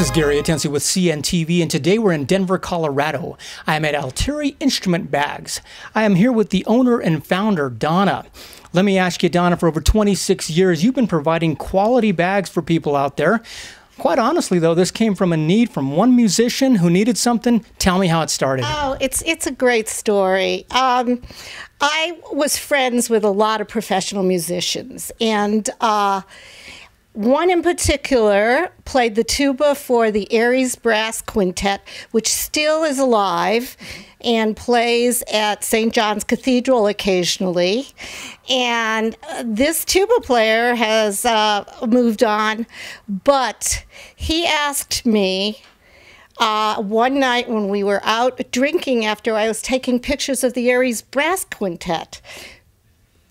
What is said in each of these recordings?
This is Gary Atencio with CNTV, and today we're in Denver, Colorado. I am at Altieri Instrument Bags. I am here with the owner and founder, Donna. Let me ask you, Donna, for over 26 years, you've been providing quality bags for people out there. Quite honestly, though, this came from a need from one musician who needed something. Tell me how it started. Oh, it's it's a great story. Um, I was friends with a lot of professional musicians, and uh, one in particular played the tuba for the Aries Brass Quintet, which still is alive and plays at St. John's Cathedral occasionally. And uh, this tuba player has uh, moved on, but he asked me uh, one night when we were out drinking after I was taking pictures of the Aries Brass Quintet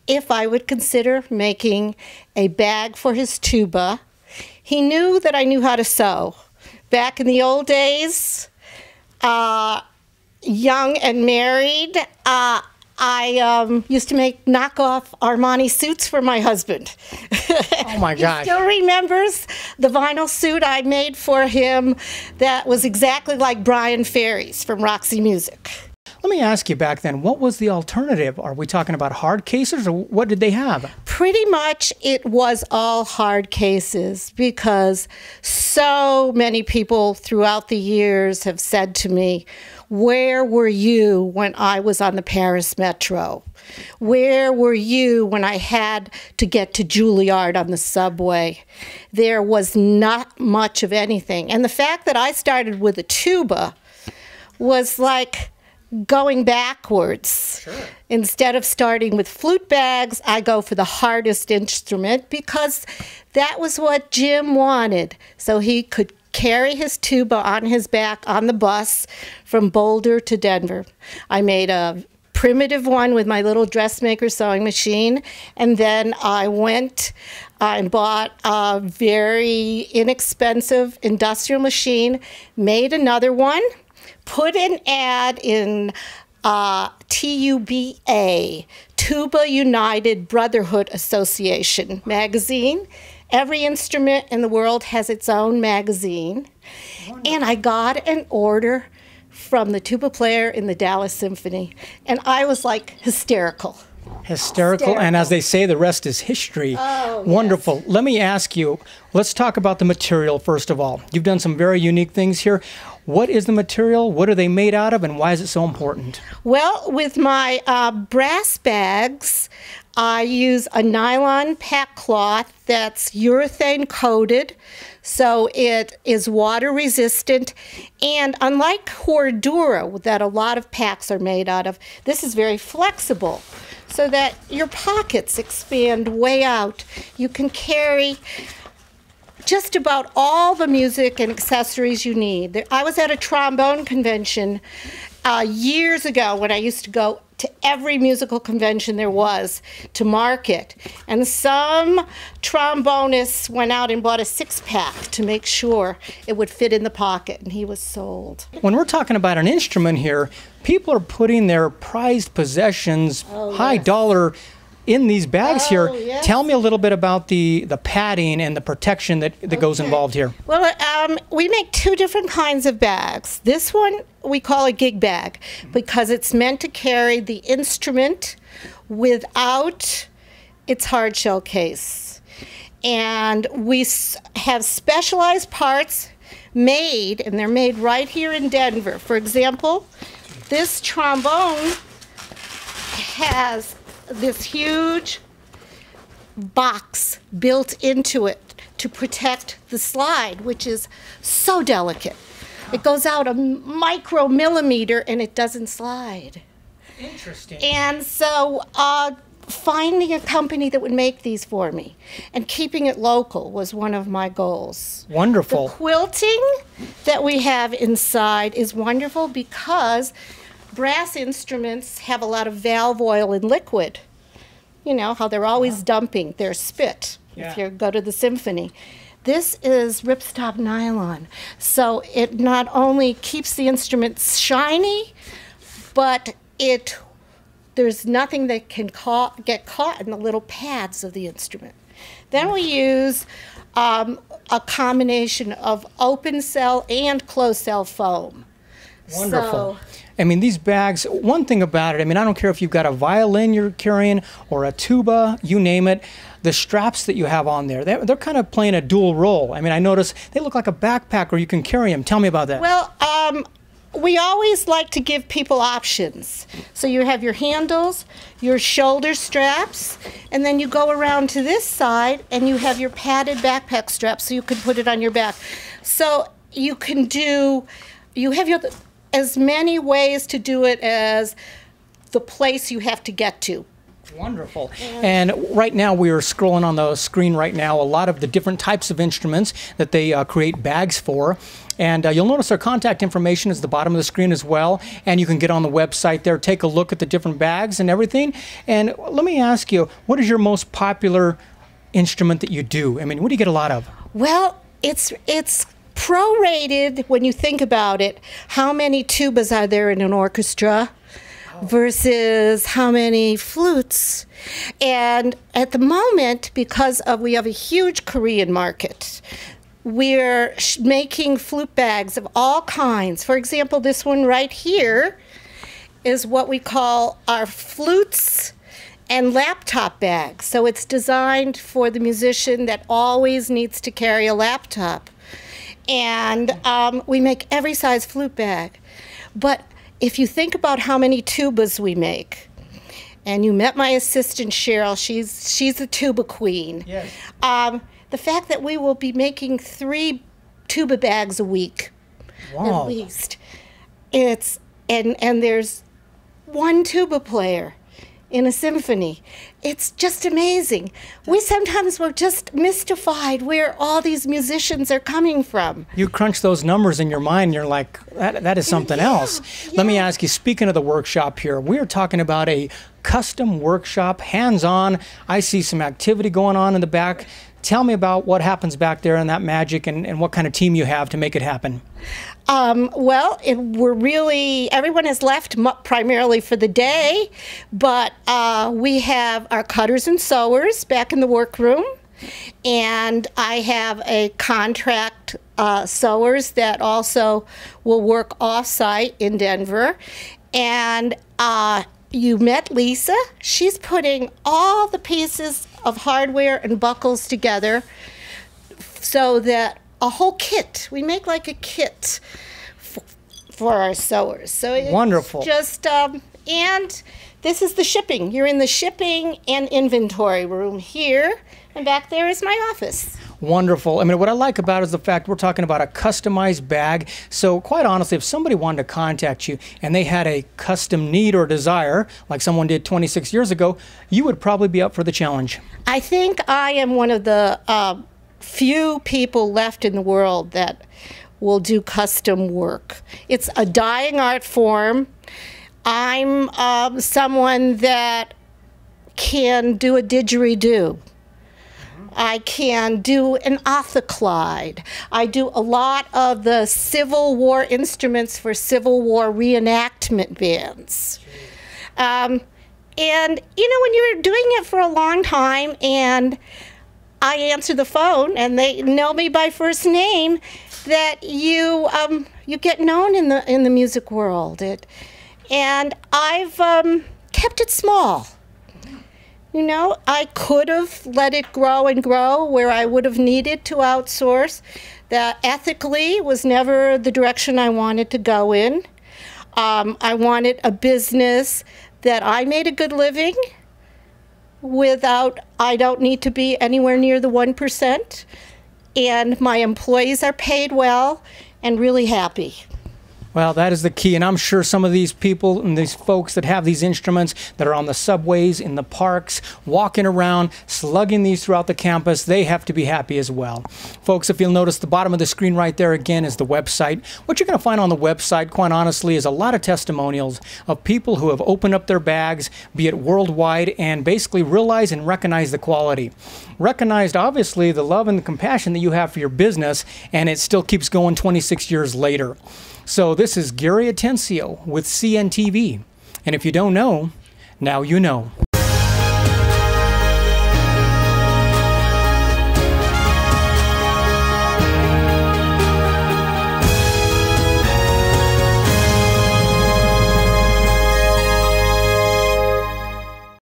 if I would consider making a bag for his tuba. He knew that I knew how to sew. Back in the old days, uh, young and married, uh, I um, used to make knockoff Armani suits for my husband. Oh my gosh. he still remembers the vinyl suit I made for him that was exactly like Bryan Ferry's from Roxy Music. Let me ask you back then, what was the alternative? Are we talking about hard cases or what did they have? Pretty much it was all hard cases because so many people throughout the years have said to me, Where were you when I was on the Paris Metro? Where were you when I had to get to Juilliard on the subway? There was not much of anything. And the fact that I started with a tuba was like, going backwards. Sure. Instead of starting with flute bags, I go for the hardest instrument because that was what Jim wanted. So he could carry his tuba on his back on the bus from Boulder to Denver. I made a primitive one with my little dressmaker sewing machine, and then I went and bought a very inexpensive industrial machine, made another one put an ad in uh, TUBA, Tuba United Brotherhood Association magazine. Every instrument in the world has its own magazine. And I got an order from the tuba player in the Dallas Symphony. And I was like hysterical. Hysterical, and as they say, the rest is history. Oh, Wonderful. Yes. Let me ask you, let's talk about the material first of all. You've done some very unique things here. What is the material? What are they made out of? And why is it so important? Well, with my uh, brass bags, I use a nylon pack cloth that's urethane coated, so it is water resistant. And unlike Cordura, that a lot of packs are made out of, this is very flexible so that your pockets expand way out. You can carry just about all the music and accessories you need. I was at a trombone convention uh, years ago when I used to go to every musical convention there was to market. And some trombonists went out and bought a six pack to make sure it would fit in the pocket, and he was sold. When we're talking about an instrument here, people are putting their prized possessions, Oh, high yes. dollar, in these bags Oh, here. yes. Tell me a little bit about the, the padding and the protection that, that goes involved here. Well, um, we make two different kinds of bags. This one we call a gig bag because it's meant to carry the instrument without its hard shell case. And we s- have specialized parts made, and they're made right here in Denver. For example, this trombone has this huge box built into it to protect the slide, which is so delicate. It goes out a micromillimeter and it doesn't slide. Interesting. And so, uh, finding a company that would make these for me and keeping it local was one of my goals. Wonderful. The quilting that we have inside is wonderful because brass instruments have a lot of valve oil and liquid. You know how they're always dumping their spit Yeah. if you go to the symphony. This is ripstop nylon, so it not only keeps the instruments shiny, but it there's nothing that can ca- get caught in the little pads of the instrument. Then we use um, a combination of open cell and closed cell foam. Wonderful. So, I mean, these bags, one thing about it, I mean, I don't care if you've got a violin you're carrying or a tuba, you name it, the straps that you have on there, they're, they're kind of playing a dual role. I mean, I notice they look like a backpack where you can carry them. Tell me about that. well, um, we always like to give people options. So you have your handles, your shoulder straps, and then you go around to this side and you have your padded backpack straps so you can put it on your back. So you can do, you have your, as many ways to do it as the place you have to get to. Wonderful. And right now, we are scrolling on the screen right now a lot of the different types of instruments that they uh, create bags for. And uh, you'll notice our contact information is the bottom of the screen as well. And you can get on the website there, take a look at the different bags and everything. And let me ask you, what is your most popular instrument that you do? I mean, what do you get a lot of? Well, it's it's prorated when you think about it. How many tubas are there in an orchestra versus how many flutes? And at the moment, because of we have a huge Korean market, we're making flute bags of all kinds. For example, this one right here is what we call our flutes and laptop bags. So it's designed for the musician that always needs to carry a laptop. And um, we make every size flute bag. But if you think about how many tubas we make, and you met my assistant Cheryl, she's she's a tuba queen. Yes. Um, the fact that we will be making three tuba bags a week Wow. at least. It's and and there's one tuba player in a symphony. It's just amazing. We sometimes were just mystified where all these musicians are coming from. You crunch those numbers in your mind, you're like, that, that is something else. Let me ask you, speaking of the workshop here, we're talking about a custom workshop, hands on. I see some activity going on in the back. Tell me about what happens back there and that magic and, and what kind of team you have to make it happen. Um, well, it, we're really, everyone has left primarily for the day, but uh, we have our cutters and sewers back in the workroom. And I have a contract uh, sewers that also will work off site in Denver. And uh, you met Lisa. She's putting all the pieces of hardware and buckles together so that a whole kit, we make like a kit f- for our sewers. So it's Wonderful. Just um, and this is the shipping. You're in the shipping and inventory room here, and back there is my office. Wonderful. I mean, what I like about it is the fact we're talking about a customized bag. So, quite honestly, if somebody wanted to contact you and they had a custom need or desire, like someone did 26 years ago, you would probably be up for the challenge. I think I am one of the uh, few people left in the world that will do custom work. It's a dying art form. I'm um, someone that can do a didgeridoo. I can do an ophicleide. I do a lot of the Civil War instruments for Civil War reenactment bands. Um, and you know, when you're doing it for a long time and I answer the phone and they know me by first name, that you um, you get known in the in the music world. It, and I've um, kept it small. You know, I could have let it grow and grow where I would have needed to outsource. That ethically was never the direction I wanted to go in. Um, I wanted a business that I made a good living without, I don't need to be anywhere near the 1%. And my employees are paid well and really happy. Well, that is the key. And I'm sure some of these people and these folks that have these instruments that are on the subways, in the parks, walking around, slugging these throughout the campus, they have to be happy as well. Folks, if you'll notice the bottom of the screen right there again is the website. What you're going to find on the website, quite honestly, is a lot of testimonials of people who have opened up their bags, be it worldwide, and basically realize and recognize the quality. Recognized, obviously, the love and the compassion that you have for your business, and it still keeps going 26 years later. So this is Gary Atencio with CNTV. And if you don't know, now you know.